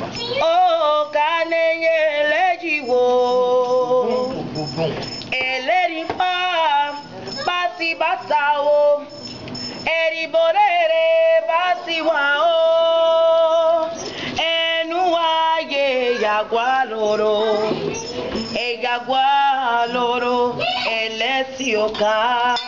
bàbá. ó ká nẹyẹ ẹlẹ́jìwò ẹlẹ́rìí pa bàtì bàtà o ẹ̀rìbò rere bàtì wà o ẹnu ayé yàgbá lóró ẹ̀yàgbá lóró ẹlẹ́sìn ọ̀ka.